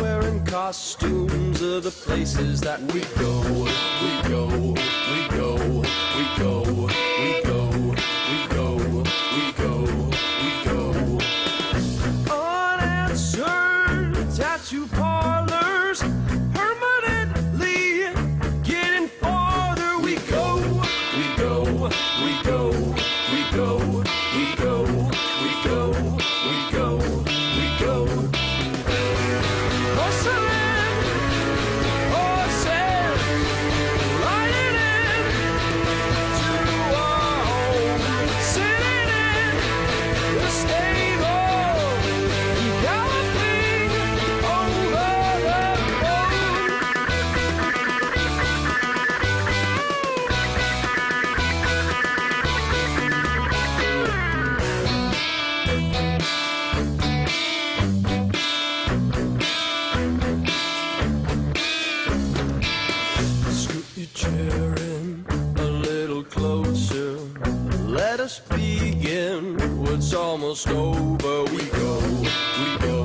wearing costumes are the places that we go, we go, we go. almost over. We go, we go.